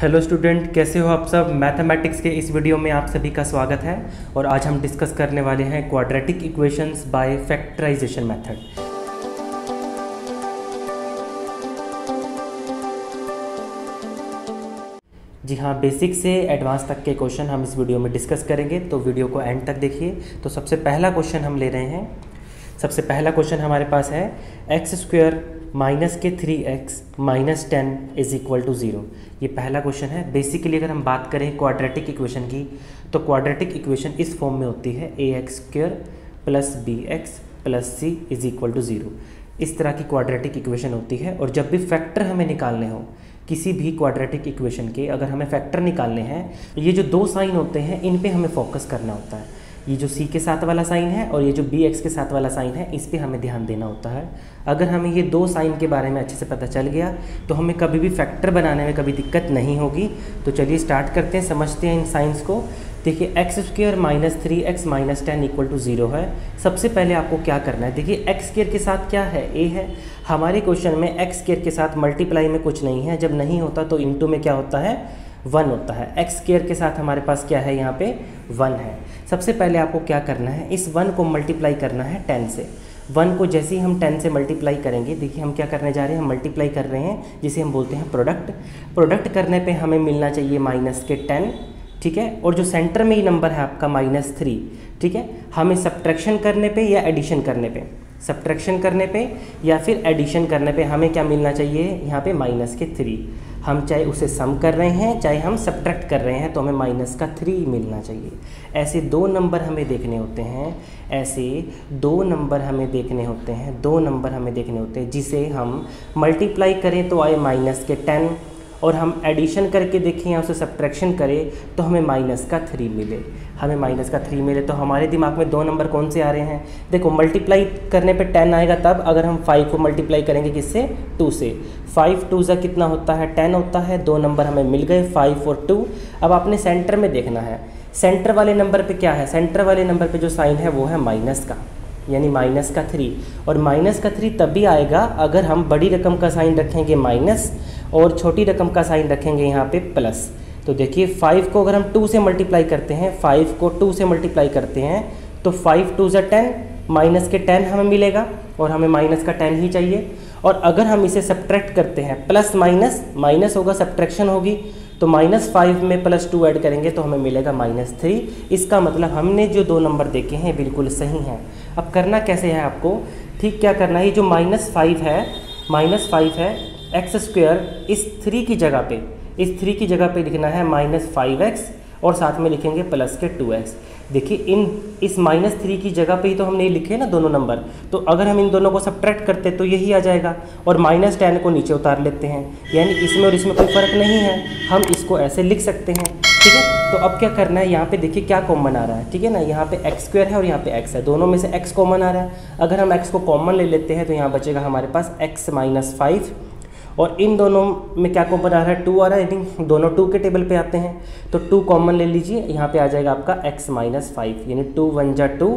Hello student, कैसे हो आप सब? मैथमेटिक्स के इस वीडियो में आप सभी का स्वागत है और आज हम डिस्कस करने वाले हैं quadratic equations by factorization method जी हाँ बेसिक से एडवांस तक के क्वेश्चन हम इस वीडियो में डिस्कस करेंगे तो वीडियो को एंड तक देखिए। तो सबसे पहला क्वेश्चन हम ले रहे हैं। सबसे पहला क्वेश्चन हमारे पास है एक्स स्क्वेयर माइनस के three x minus ten is equal to zero. ये पहला क्वेश्चन है। बेसिकली अगर हम बात करें क्वाड्रेटिक इक्वेशन की तो क्वाड्रेटिक इक्वेशन इस फॉर्म में होती है A x square plus B x plus C is equal to zero इस तरह की क्वाड्रेटिक इक्वेशन होती है और जब भी फैक्टर हमें निकालने हो, किसी भी क्वाड्रेटिक इक्वेशन के अगर हमें फैक्टर निकालने हैं ये जो दो साइन होते हैं, इन पे हमें फोकस करना होता है। ये जो सी के साथ वाला साइन है और ये जो बी एक्स के साथ वाला साइन है, इस पर हमें ध्यान देना होता है। अगर हमें ये दो साइन के बारे में अच्छे से पता चल गया तो हमें कभी भी फैक्टर बनाने में कभी दिक्कत नहीं होगी। तो चलिए स्टार्ट करते हैं, समझते हैं इन साइंस को। देखिए x square minus three x minus ten equal to zero है। सबसे पहले आपको क्या करना है? देखिए एक्स स्क्र के साथ क्या है? ए है। हमारे क्वेश्चन में एक्स स्क्र के साथ मल्टीप्लाई में कुछ नहीं है। जब नहीं होता तो इंटू में क्या होता है? वन होता है। एक्स स्केयर के साथ हमारे पास क्या है? यहाँ पे वन है। सबसे पहले आपको क्या करना है? इस वन को मल्टीप्लाई करना है टेन से। वन को जैसे ही हम टेन से मल्टीप्लाई करेंगे, देखिए हम क्या करने जा रहे हैं? हम मल्टीप्लाई कर रहे हैं, जिसे हम बोलते हैं प्रोडक्ट प्रोडक्ट करने पे हमें मिलना चाहिए माइनस के टेन ठीक है? और जो सेंटर में ही नंबर है आपका माइनस थ्री ठीक है? हमें सब्ट्रैक्शन करने पे या एडिशन करने पे? सब्ट्रैक्शन करने पे या फिर एडिशन करने पे हमें क्या मिलना चाहिए? यहाँ पे माइनस के थ्री हम चाहे उसे सम कर रहे हैं, चाहे हम सब्ट्रैक्ट कर रहे हैं तो हमें माइनस का थ्री मिलना चाहिए। ऐसे दो नंबर हमें देखने होते हैं, ऐसे दो नंबर हमें देखने होते हैं, दो नंबर हमें देखने होते हैं, जिसे हम मल्टीप्लाई करें तो आए माइनस के टेन और हम एडिशन करके देखें, या उसे सब्ट्रैक्शन करें तो हमें माइनस का थ्री मिले। हमें माइनस का थ्री मिले तो हमारे दिमाग में दो नंबर कौन से आ रहे हैं? देखो मल्टीप्लाई करने पे टेन आएगा तब, अगर हम फाइव को मल्टीप्लाई करेंगे किससे? टू से। फाइव टू ज़ा कितना होता है? टेन होता है। दो नंबर हमें मिल गए फाइव और टू अब आपने सेंटर में देखना है। सेंटर वाले नंबर पे क्या है? सेंटर वाले नंबर पे जो साइन है, वो है माइनस का। यानी माइनस का थ्री। और माइनस का थ्री तभी आएगा अगर हम बड़ी रकम का साइन रखेंगे माइनस और छोटी रकम का साइन रखेंगे यहाँ पे प्लस। तो देखिए, फाइव को अगर हम टू से मल्टीप्लाई करते हैं, फाइव को टू से मल्टीप्लाई करते हैं तो फाइव टू ज़ा टेन, माइनस के टेन हमें मिलेगा और हमें माइनस का टेन ही चाहिए। और अगर हम इसे सब्ट्रैक्ट करते हैं, प्लस माइनस माइनस होगा, सब्ट्रैक्शन होगी। तो माइनस फाइव में प्लस टू ऐड करेंगे तो हमें मिलेगा माइनस थ्री इसका मतलब हमने जो दो नंबर देखे हैं, बिल्कुल सही हैं। अब करना कैसे है आपको? ठीक क्या करना है? ये जो माइनस फाइव है माइनस फाइव है एक्स स्क्वेयर इस थ्री की जगह पे, इस थ्री की जगह पे लिखना है माइनस फाइव एक्स और साथ में लिखेंगे प्लस के टू एक्स देखिए, इन, इस माइनस थ्री की जगह पे ही तो हमने लिखे ना दोनों नंबर तो अगर हम इन दोनों को सब्ट्रैक्ट करते तो यही आ जाएगा। और माइनस टेन को नीचे उतार लेते हैं। यानी इसमें और इसमें कोई फ़र्क नहीं है। हम इसको ऐसे लिख सकते हैं। ठीक है? तो अब क्या करना है? यहाँ पे देखिए क्या कॉमन आ रहा है। ठीक है ना? यहाँ पे एक्स स्क्वायर है और यहाँ पे एक्स है। दोनों में से एक्स कॉमन आ रहा है। अगर हम एक्स को कॉमन ले लेते हैं तो यहाँ बचेगा हमारे पास एक्स माइनस फाइव और इन दोनों में क्या कॉमन आ रहा है? टू आ रहा है आई दोनों टू के टेबल पे आते हैं। तो टू कॉमन ले लीजिए, यहाँ पे आ जाएगा आपका एक्स माइनस फाइव यानी टू वन जा टू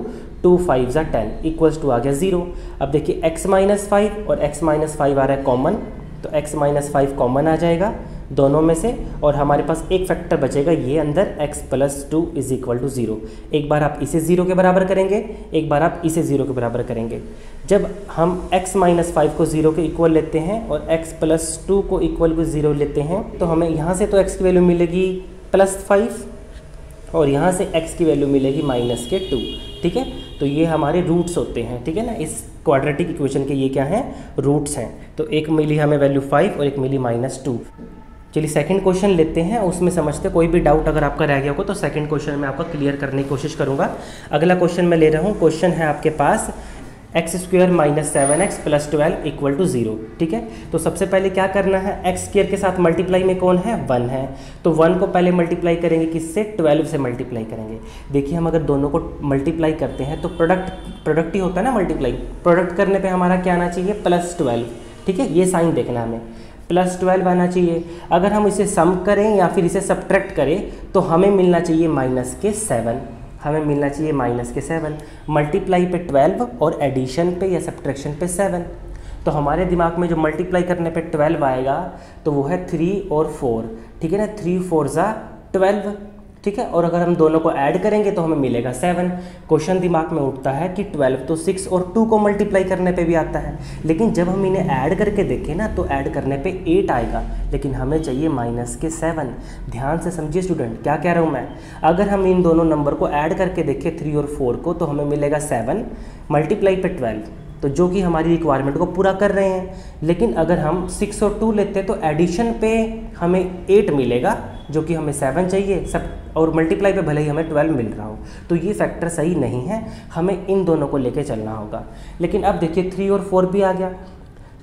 टू फाइव जा टेन इक्वल्स टू आ गया ज़ीरो अब देखिए एक्स माइनस फाइव और एक्स माइनस फाइव आ रहा है कॉमन तो एक्स माइनस फाइव कॉमन आ जाएगा। दोनों में से, और हमारे पास एक फैक्टर बचेगा, ये अंदर x plus two is equal to zero एक बार आप इसे ज़ीरो के बराबर करेंगे, एक बार आप इसे ज़ीरो के बराबर करेंगे। जब हम x माइनस फाइव को ज़ीरो के इक्वल लेते हैं, और x प्लस टू को इक्वल को ज़ीरो लेते हैं तो हमें यहाँ से तो x की वैल्यू मिलेगी प्लस फाइव और यहाँ से x की वैल्यू मिलेगी माइनस के टू ठीक है? तो ये हमारे रूट्स होते हैं, ठीक है ना? इस क्वाड्रेटिक इक्वेशन के ये क्या हैं? रूट्स हैं। तो एक मिली हमें वैल्यू फाइव और एक मिली माइनस टू चलिए सेकंड क्वेश्चन लेते हैं, उसमें समझते हैं, कोई भी डाउट अगर आपका रह गया हो तो सेकंड क्वेश्चन में आपका क्लियर करने की कोशिश करूँगा। अगला क्वेश्चन मैं ले रहा हूँ क्वेश्चन है आपके पास x square minus seven x plus twelve equal to zero ठीक है? तो सबसे पहले क्या करना है एक्स स्क्वेयर के साथ मल्टीप्लाई में कौन है? वन है। तो वन को पहले मल्टीप्लाई करेंगे किससे? ट्वेल्व से मल्टीप्लाई करेंगे। देखिए हम अगर दोनों को मल्टीप्लाई करते हैं तो प्रोडक्ट प्रोडक्ट ही होता है ना मल्टीप्लाई प्रोडक्ट करने पर हमारा क्या आना चाहिए? प्लस ट्वेल्व ठीक है? ये साइन देखना हमें। प्लस ट्वेल्व आना चाहिए। अगर हम इसे सम करें या फिर इसे सब्ट्रैक्ट करें तो हमें मिलना चाहिए माइनस के सेवन। हमें मिलना चाहिए माइनस के सेवन। मल्टीप्लाई पे ट्वेल्व और एडिशन पे या सब्ट्रैक्शन पे सेवन। तो हमारे दिमाग में जो मल्टीप्लाई करने पे ट्वेल्व आएगा तो वो है थ्री और फोर। ठीक है ना? थ्री, फोर ज़ा ट्वेल्व। ठीक है? और अगर हम दोनों को ऐड करेंगे तो हमें मिलेगा सेवन क्वेश्चन दिमाग में उठता है कि ट्वेल्व तो सिक्स और टू को मल्टीप्लाई करने पे भी आता है। लेकिन जब हम इन्हें ऐड करके देखें ना तो ऐड करने पे एट आएगा। लेकिन हमें चाहिए माइनस के सेवन ध्यान से समझिए स्टूडेंट क्या कह रहा हूँ मैं? अगर हम इन दोनों नंबर को ऐड करके देखें थ्री और फोर को तो हमें मिलेगा सेवन मल्टीप्लाई पे ट्वेल्व तो जो कि हमारी रिक्वायरमेंट को पूरा कर रहे हैं। लेकिन अगर हम सिक्स और टू लेते हैं तो एडिशन पे हमें एट मिलेगा। जो कि हमें सेवन चाहिए, सब, और मल्टीप्लाई पे भले ही हमें ट्वेल्व मिल रहा हो तो ये फैक्टर सही नहीं है, हमें इन दोनों को लेके चलना होगा। लेकिन अब देखिए थ्री और फोर भी आ गया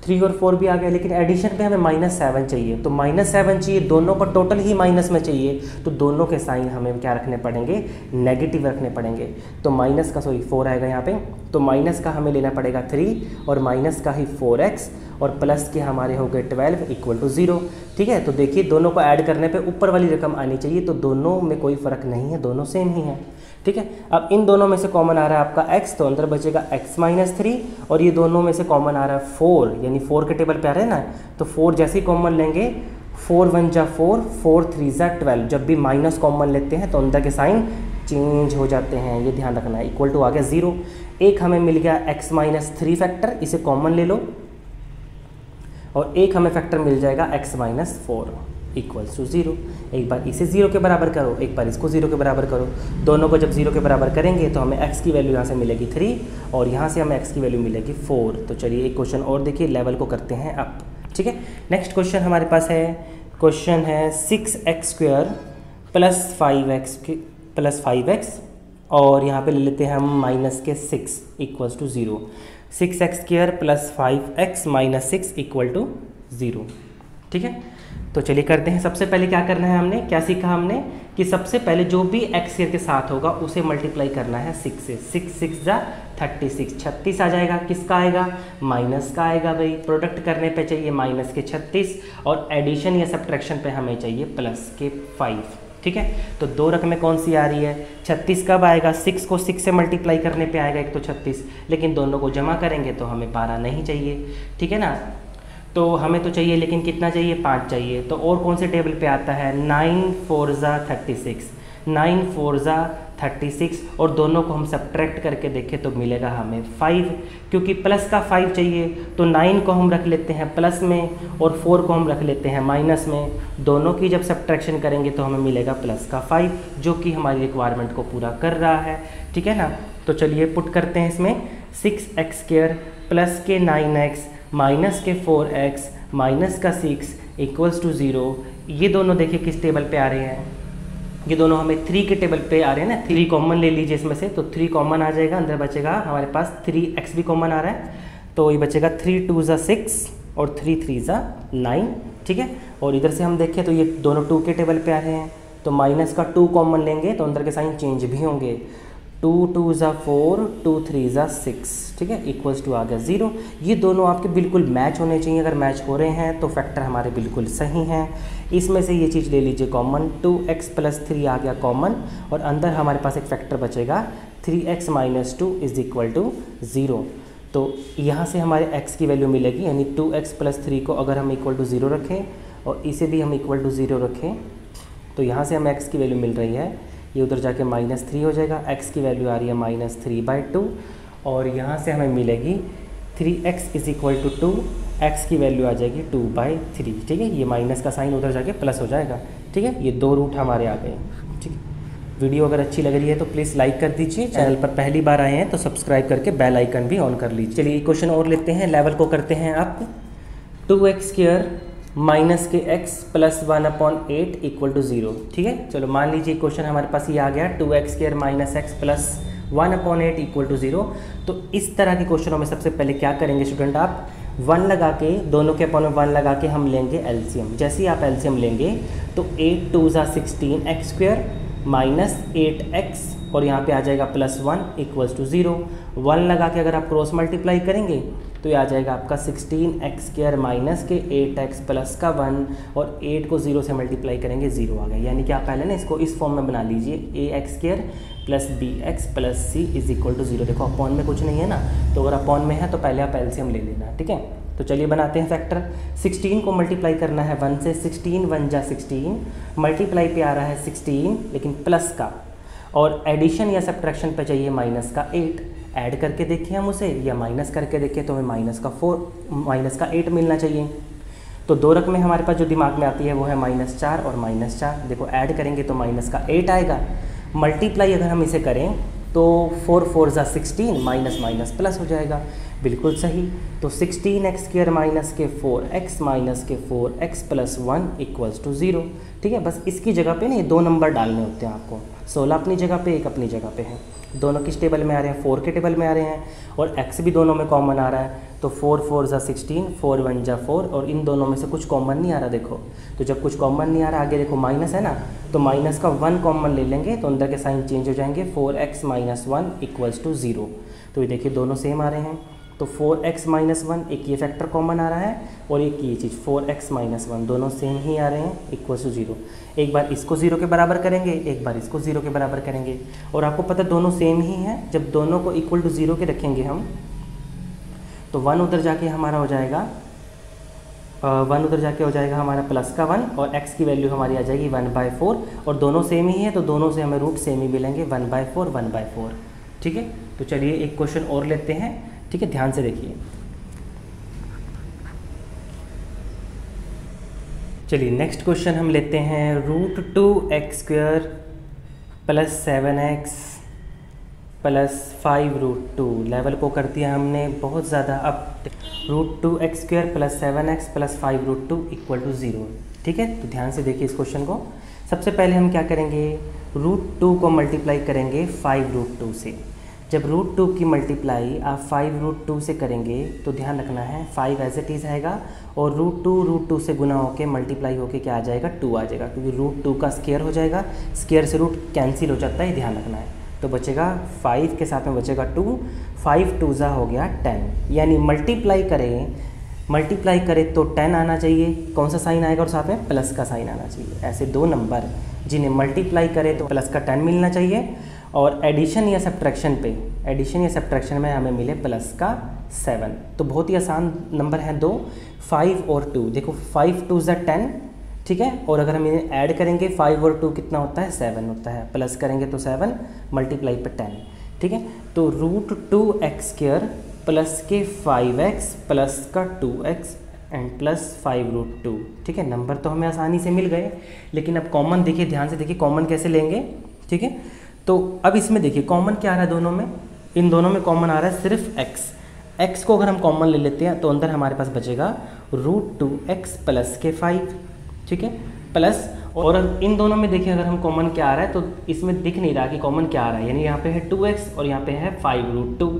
थ्री और फोर भी आ गया, लेकिन एडिशन पे हमें माइनस सेवन चाहिए तो माइनस सेवन चाहिए, दोनों का टोटल ही माइनस में चाहिए तो दोनों के साइन हमें क्या रखने पड़ेंगे? नेगेटिव रखने पड़ेंगे। तो माइनस का सॉरी फोर आएगा यहाँ पे तो माइनस का हमें लेना पड़ेगा थ्री और माइनस का ही फोर एक्स और प्लस के हमारे हो गए ट्वेल्व इक्वल टू ज़ीरो ठीक है? तो देखिए, दोनों को ऐड करने पे ऊपर वाली रकम आनी चाहिए तो दोनों में कोई फ़र्क नहीं है, दोनों सेम ही हैं। ठीक है? अब इन दोनों में से कॉमन आ रहा है आपका x तो अंदर बचेगा x माइनस थ्री और ये दोनों में से कॉमन आ रहा है फोर यानी फोर के टेबल पे आ रहे हैं ना? तो फोर जैसे ही कॉमन लेंगे फोर वन जा फोर फोर थ्री जा ट्वेल्व जब भी माइनस कॉमन लेते हैं तो अंदर के साइन चेंज हो जाते हैं, ये ध्यान रखना। है इक्वल टू आ गया ज़ीरो एक हमें मिल गया x माइनस थ्री फैक्टर इसे कॉमन ले लो। और एक हमें फैक्टर मिल जाएगा x minus four equals to zero एक बार इसे ज़ीरो के बराबर करो, एक बार इसको ज़ीरो के बराबर करो। दोनों को जब ज़ीरो के बराबर करेंगे तो हमें x की वैल्यू यहाँ से मिलेगी थ्री और यहाँ से हमें x की वैल्यू मिलेगी फोर तो चलिए एक क्वेश्चन और देखिए लेवल को करते हैं अप ठीक है? नेक्स्ट क्वेश्चन हमारे पास है। क्वेश्चन है six x square plus five x plus five x और यहाँ पे ले लेते हैं हम माइनस के six equals to zero six x square plus five x minus six equal to zero. ठीक है? तो चलिए करते हैं, सबसे पहले क्या करना है हमने? क्या सीखा हमने? कि सबसे पहले जो भी एक्स के साथ होगा, उसे मल्टीप्लाई करना है सिक्स से। सिक्स सिक्स जा थर्टी सिक्स। छत्तीस आ जाएगा। किसका आएगा? माइनस का आएगा भाई। प्रोडक्ट करने पे चाहिए माइनस के छत्तीस और एडिशन या सब्ट्रैक्शन पे हमें चाहिए प्लस के फाइव। ठीक है? तो दो रकमें कौन सी आ रही है? छत्तीस कब आएगा? सिक्स को सिक्स से मल्टीप्लाई करने पे आएगा एक तो छत्तीस। लेकिन दोनों को जमा करेंगे तो हमें बारह नहीं चाहिए। ठीक है ना? तो हमें तो चाहिए, लेकिन कितना चाहिए? पाँच चाहिए। तो और कौन से टेबल पे आता है? नाइन फोर ज़ा थर्टी सिक्स। नाइन फोर ज़ा थर्टी सिक्स और दोनों को हम सब्ट्रैक्ट करके देखें तो मिलेगा हमें फाइव क्योंकि प्लस का फाइव चाहिए तो नाइन को हम रख लेते हैं प्लस में और फोर को हम रख लेते हैं माइनस में। दोनों की जब सब्ट्रैक्शन करेंगे तो हमें मिलेगा प्लस का फाइव जो कि हमारी रिक्वायरमेंट को पूरा कर रहा है। ठीक है ना? तो चलिए पुट करते हैं इसमें। सिक्स एक्स स्केयर प्लस के नाइन एक्स माइनस के फोर एक्स माइनस का सिक्स इक्वल्स टू ज़ीरो ये दोनों देखिए किस टेबल पे आ रहे हैं। ये दोनों हमें थ्री के टेबल पे आ रहे हैं ना थ्री कॉमन ले लीजिए इसमें से तो थ्री कॉमन आ जाएगा, अंदर बचेगा, हमारे पास थ्री एक्स भी कॉमन आ रहा है तो ये बचेगा थ्री टू ज़ा सिक्स और थ्री थ्री ज़ा नाइन ठीक है? और इधर से हम देखें तो ये दोनों टू के टेबल पे आ रहे हैं तो माइनस का टू कॉमन लेंगे तो अंदर के साइन चेंज भी होंगे। टू टू ज़ा फोर, टू थ्री ज़ा सिक्स, ठीक है? इक्वल्स टू आ गया ज़ीरो ये दोनों आपके बिल्कुल मैच होने चाहिए। अगर मैच हो रहे हैं तो फैक्टर हमारे बिल्कुल सही हैं। इसमें से ये चीज़ ले लीजिए common two x plus three आ गया कॉमन और अंदर हमारे पास एक फैक्टर बचेगा। Three x minus two is equal to zero तो यहाँ से हमारे x की वैल्यू मिलेगी, यानी टू एक्स प्लस थ्री को अगर हम इक्वल टू ज़ीरो रखें और इसे भी हम इक्वल टू ज़ीरो रखें तो यहाँ से हमें x की वैल्यू मिल रही है। ये उधर जाके माइनस थ्री हो जाएगा एक्स की वैल्यू आ रही है माइनस थ्री बाई टू और यहाँ से हमें मिलेगी three x is equal to two x की वैल्यू आ जाएगी टू बाई थ्री ठीक है? ये माइनस का साइन उधर जाके प्लस हो जाएगा, ठीक है? ये दो रूट हमारे आ गए, ठीक है? वीडियो अगर अच्छी लग रही है तो प्लीज़ लाइक कर दीजिए चैनल पर पहली बार आए हैं तो सब्सक्राइब करके बेल आइकन भी ऑन कर लीजिए। चलिए क्वेश्चन और लेते हैं लेवल को करते हैं आप। टू एक्स स्क्र माइनस के x plus one upon eight equal to zero. ठीक है? चलो मान लीजिए क्वेश्चन हमारे पास ये आ गया, two x square minus x plus one upon eight equal to zero. तो इस तरह के क्वेश्चनों में सबसे पहले क्या करेंगे स्टूडेंट आप? वन लगा के, दोनों के अपॉन में वन लगा के हम लेंगे एलसीएम जैसे ही आप एलसीएम लेंगे तो एट टू ज़ा sixteen x square minus eight x, और यहाँ पे आ जाएगा plus one equals to zero. One लगा के अगर आप क्रॉस मल्टीप्लाई करेंगे तो ये आ जाएगा आपका सिक्सटीन एक्स स्क्र माइनस के, एट एक्स प्लस का वन, और एट को ज़ीरो से मल्टीप्लाई करेंगे, ज़ीरो आ गया। यानी कि आप पहले ना इसको इस फॉर्म में बना लीजिए, A x square plus B x plus C is equal to zero. देखो, अपॉन में कुछ नहीं है ना तो अगर अपॉन में है तो पहले आप एल्सियम ले लेना, ठीक है? तो चलिए बनाते हैं फैक्टर। 16 को मल्टीप्लाई करना है वन से 16 वन जा 16 मल्टीप्लाई पे आ रहा है 16 लेकिन प्लस का, और एडिशन या सब्ट्रैक्शन पे चाहिए माइनस का 8 ऐड करके देखें हम उसे, या माइनस करके देखें तो हमें माइनस का फोर माइनस का एट मिलना चाहिए। तो दो रकमें हमारे पास जो दिमाग में आती है वो है माइनस चार और माइनस चार। देखो, ऐड करेंगे तो माइनस का एट आएगा। मल्टीप्लाई अगर हम इसे करें तो फोर फोर ज़ा सिक्सटीन माइनस माइनस प्लस हो जाएगा। बिल्कुल सही। तो सिक्सटीन एक्स स्क्र माइनस के फोर एक्स माइनस के four x plus one equals to zero ठीक है? बस इसकी जगह पे ना ये दो नंबर डालने होते हैं आपको। सोलह अपनी जगह पे, एक अपनी जगह पे है। दोनों किस टेबल में आ रहे हैं? फोर के टेबल में आ रहे हैं। और एक्स भी दोनों में कॉमन आ रहा है। तो फोर फोर ज़ा सिक्सटीन फोर वन जा फोर और इन दोनों में से कुछ कॉमन नहीं आ रहा, देखो। तो जब कुछ कॉमन नहीं आ रहा, आगे देखो माइनस है ना? तो माइनस का वन कॉमन ले लेंगे तो अंदर के साइन चेंज हो जाएँगे। Four x minus one equals to zero तो ये देखिए दोनों सेम आ रहे हैं। तो फोर एक्स माइनस वन एक ये फैक्टर कॉमन आ रहा है और एक ये चीज़ फोर एक्स माइनस वन दोनों सेम ही आ रहे हैं इक्वल टू ज़ीरो एक बार इसको ज़ीरो के बराबर करेंगे, एक बार इसको ज़ीरो के बराबर करेंगे। और आपको पता दोनों सेम ही हैं, जब दोनों को इक्वल टू ज़ीरो के रखेंगे हम तो वन उधर जाके हमारा हो जाएगा वन उधर जाके हो जाएगा हमारा प्लस का वन और एक्स की वैल्यू हमारी आ जाएगी वन बाय फोर और दोनों सेम ही है तो दोनों से हमें रूट सेम ही मिलेंगे one by four one by four ठीक है? तो चलिए एक क्वेश्चन और लेते हैं। ठीक है, ध्यान से देखिए। चलिए नेक्स्ट क्वेश्चन हम लेते हैं root two x square plus seven x plus five root two level को कर दिया हमने बहुत ज़्यादा, अब root two x square plus seven x plus five root two equal to zero ठीक है तो ध्यान से देखिए इस क्वेश्चन को। सबसे पहले हम क्या करेंगे? रूट टू को मल्टीप्लाई करेंगे फाइव रूट टू से। जब रूट टू की मल्टीप्लाई आप फाइव रूट टू से करेंगे तो ध्यान रखना है फाइव एज इट इज़ आएगा और रूट टू रूट टू से गुना होकर मल्टीप्लाई होकर क्या आ जाएगा? टू आ जाएगा, क्योंकि रूट टू का स्केयर हो जाएगा। स्केयर से रूट कैंसिल हो जाता है ध्यान रखना है। तो बचेगा फाइव के साथ में बचेगा टू फाइव टू ज़ा हो गया टेन यानी मल्टीप्लाई करें मल्टीप्लाई करें तो टेन आना चाहिए। कौन सा साइन आएगा और साथ में? प्लस का साइन आना चाहिए। ऐसे दो नंबर जिन्हें मल्टीप्लाई करें तो प्लस का टेन मिलना चाहिए। और एडिशन या सब्ट्रैक्शन पे एडिशन या सब्ट्रैक्शन में हमें मिले प्लस का सेवन तो बहुत ही आसान नंबर है दो फाइव और टू देखो फाइव टू ज़ा टेन ठीक है? और अगर हम इन्हें ऐड करेंगे फाइव और टू कितना होता है? सेवन होता है. प्लस करेंगे तो सेवन मल्टीप्लाई पर टेन ठीक है? तो root two x square plus के फाइव एक्स प्लस का two x and plus five root two ठीक है? नंबर तो हमें आसानी से मिल गए, लेकिन अब कॉमन देखिए, ध्यान से देखिए कॉमन कैसे लेंगे? ठीक है? तो अब इसमें देखिए कॉमन क्या आ रहा है दोनों में? इन दोनों में कॉमन आ रहा है सिर्फ़ एक्स एक्स को अगर हम कॉमन ले लेते हैं तो अंदर हमारे पास बचेगा रूट टू एक्स प्लस के फाइव ठीक है? प्लस और इन दोनों में देखिए, अगर हम कॉमन क्या आ रहा है तो इसमें दिख नहीं रहा कि कॉमन क्या आ रहा है। यानी यहाँ पे है टू एक्स और यहाँ पे है फाइव रूट टू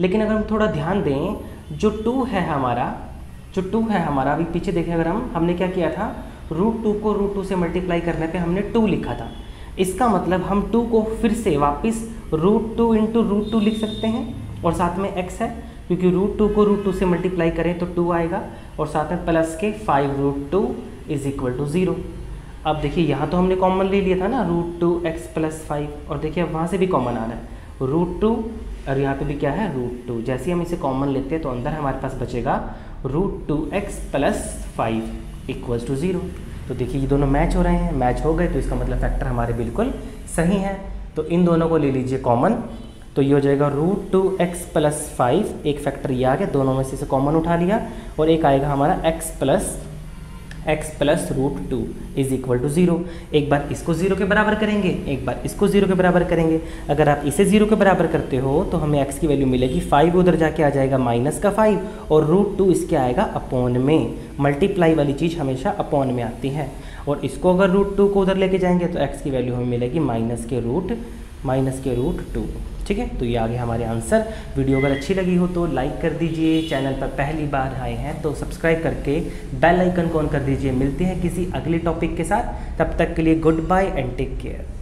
लेकिन अगर हम थोड़ा ध्यान दें, जो टू है हमारा, जो टू है हमारा, अभी पीछे देखें अगर हम, हमने क्या किया था? रूट टू को रूट टू से मल्टीप्लाई करने पे हमने टू लिखा था। इसका मतलब हम टू को फिर से वापस root two into root two लिख सकते हैं और साथ में एक्स है, क्योंकि रूट टू को रूट टू से मल्टीप्लाई करें तो टू आएगा और साथ में प्लस के five root two is equal to zero अब देखिए, यहाँ तो हमने कॉमन ले लिया था ना root two x plus five और देखिए अब वहाँ से भी कॉमन आ रहा है। रूट टू और यहाँ पे भी क्या है? रूट टू जैसे हम इसे कॉमन लेते हैं तो अंदर हमारे पास बचेगा root two x plus five equals to zero तो देखिए, ये दोनों मैच हो रहे हैं मैच हो गए तो इसका मतलब फैक्टर हमारे बिल्कुल सही है। तो इन दोनों को ले लीजिए कॉमन तो ये हो जाएगा root two x plus five एक फैक्टर ये आ गया, दोनों में से इसे कॉमन उठा लिया, और एक आएगा हमारा x plus x plus root two is equal to zero एक बार इसको ज़ीरो के बराबर करेंगे, एक बार इसको ज़ीरो के बराबर करेंगे। अगर आप इसे ज़ीरो के बराबर करते हो तो हमें एक्स की वैल्यू मिलेगी फाइव उधर जाके आ जाएगा माइनस का फाइव और रूट टू इसके आएगा अपॉन में। मल्टीप्लाई वाली चीज़ हमेशा अपॉन में आती है। और इसको अगर रूट टू को उधर लेके जाएँगे तो एक्स की वैल्यू हमें मिलेगी माइनस के रूट माइनस के रूट टू ठीक है? तो ये आगे हमारे आंसर। वीडियो अगर अच्छी लगी हो तो लाइक कर दीजिए। चैनल पर पहली बार आए हैं तो सब्सक्राइब करके बेल आइकन को ऑन कर दीजिए। मिलते हैं किसी अगले टॉपिक के साथ। तब तक के लिए good bye and take care